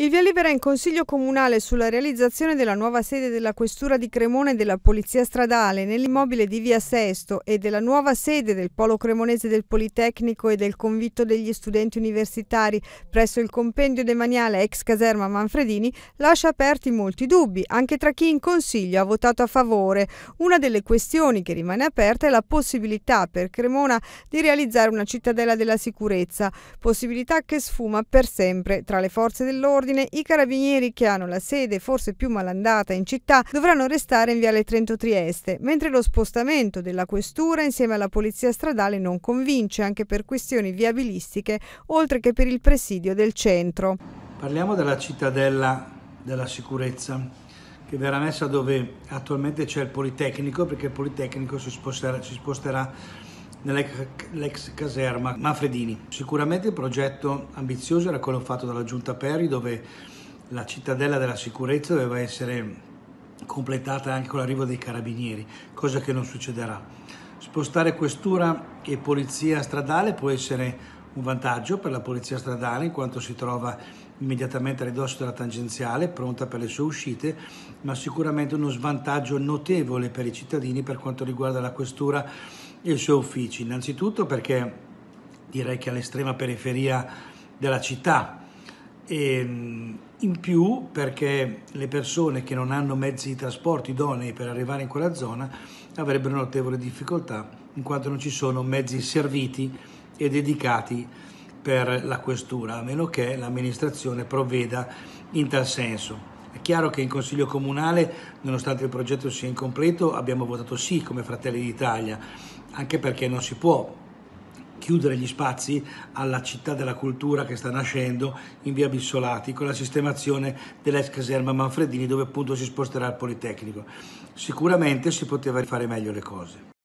Il via libera in Consiglio Comunale sulla realizzazione della nuova sede della Questura di Cremone e della Polizia Stradale nell'immobile di via Sesto e della nuova sede del Polo Cremonese del Politecnico e del Convitto degli Studenti Universitari presso il compendio demaniale ex caserma Manfredini lascia aperti molti dubbi, anche tra chi in Consiglio ha votato a favore. Una delle questioni che rimane aperta è la possibilità per Cremona di realizzare una cittadella della sicurezza, possibilità che sfuma per sempre tra le forze dell'ordine ordine, i carabinieri che hanno la sede forse più malandata in città dovranno restare in Viale Trento Trieste, mentre lo spostamento della questura insieme alla polizia stradale non convince anche per questioni viabilistiche, oltre che per il presidio del centro. Parliamo della cittadella della sicurezza che verrà messa dove attualmente c'è il Politecnico, perché il Politecnico si sposterà, si sposterà nell'ex caserma Manfredini. Sicuramente il progetto ambizioso era quello fatto dalla Giunta Peri dove la cittadella della sicurezza doveva essere completata anche con l'arrivo dei carabinieri, cosa che non succederà. Spostare questura e polizia stradale può essere un vantaggio per la polizia stradale in quanto si trova immediatamente a ridosso della tangenziale, pronta per le sue uscite, ma sicuramente uno svantaggio notevole per i cittadini per quanto riguarda la questura e i suoi uffici. Innanzitutto perché direi che è all'estrema periferia della città e in più perché le persone che non hanno mezzi di trasporto idonei per arrivare in quella zona avrebbero notevoli difficoltà in quanto non ci sono mezzi serviti e dedicati per la questura, a meno che l'amministrazione provveda in tal senso. È chiaro che in Consiglio Comunale, nonostante il progetto sia incompleto, abbiamo votato sì come Fratelli d'Italia, anche perché non si può chiudere gli spazi alla città della cultura che sta nascendo in via Bissolati con la sistemazione dell'ex caserma Manfredini dove appunto si sposterà il Politecnico. Sicuramente si poteva fare meglio le cose.